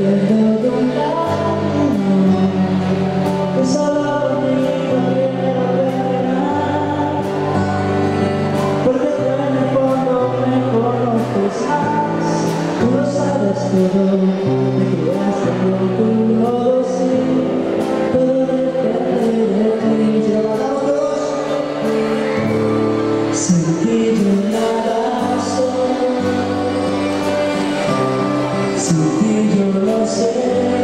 here. sentir, yo lo sé.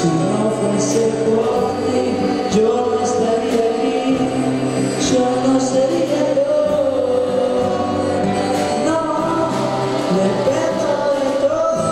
Si no fuese por ti, yo no estaría aquí, yo no sería yo. No, me pierdo de todo.